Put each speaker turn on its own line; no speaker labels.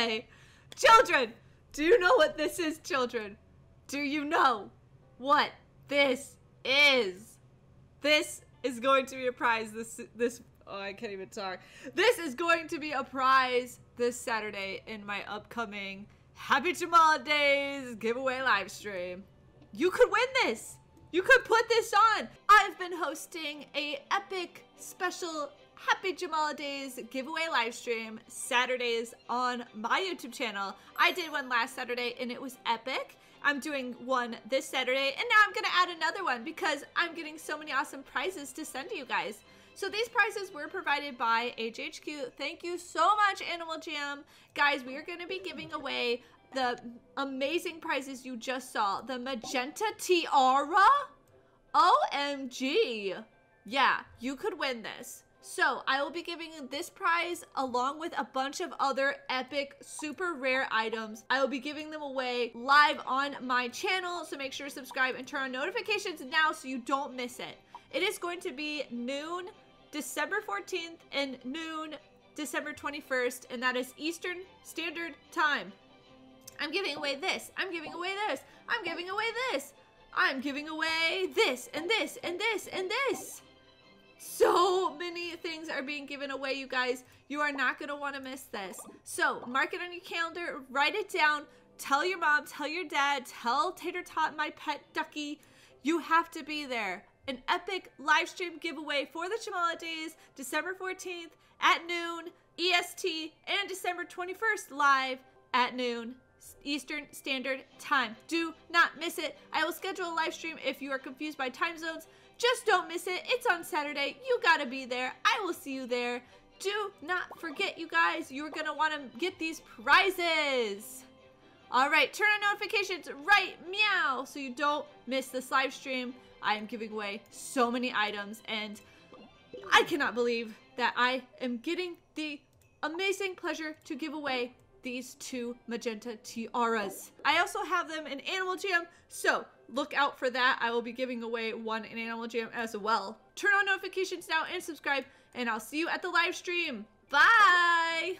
giveaway. Children, do you know what this is, children? Do you know what this is? This is going to be a prize this this oh I can't even talk. This is going to be a prize this Saturday in my upcoming Happy Jamaalidays giveaway live stream. You could win this. You could put this on. I've been hosting a epic special Happy Jamaalidays giveaway live stream Saturdays on my YouTube channel. I did one last Saturday and it was epic. I'm doing one this Saturday and now I'm gonna add another one because I'm getting so many awesome prizes to send to you guys. So these prizes were provided by AJHQ. Thank you so much, Animal Jam. Guys, we are going to be giving away the amazing prizes you just saw. The Magenta Tiara? OMG. Yeah, you could win this. So, I will be giving this prize along with a bunch of other epic, super rare items. I will be giving them away live on my channel, so make sure to subscribe and turn on notifications now so you don't miss it. It is going to be noon December 14th and noon December 21st, and that is Eastern Standard Time. I'm giving away this. I'm giving away this. I'm giving away this. I'm giving away this and this and this and this. So many things are being given away, you guys. You are not going to want to miss this. So mark it on your calendar, write it down, tell your mom, tell your dad, tell Tater Tot, my pet ducky. You have to be there an epic live stream giveaway for the Jamaalidays, December 14th at noon EST, and December 21st live at noon Eastern Standard Time. Do not miss it. I will schedule a live stream if you are confused by time zones. Just don't miss it. It's on Saturday. You gotta be there. I will see you there. Do not forget, you guys, you're gonna wanna get these prizes. All right, turn on notifications right meow so you don't miss this live stream. I am giving away so many items and I cannot believe that I am getting the amazing pleasure to give away these two magenta tiaras. I also have them in Animal Jam, so look out for that. I will be giving away one in Animal Jam as well. Turn on notifications now and subscribe, and I'll see you at the live stream. Bye!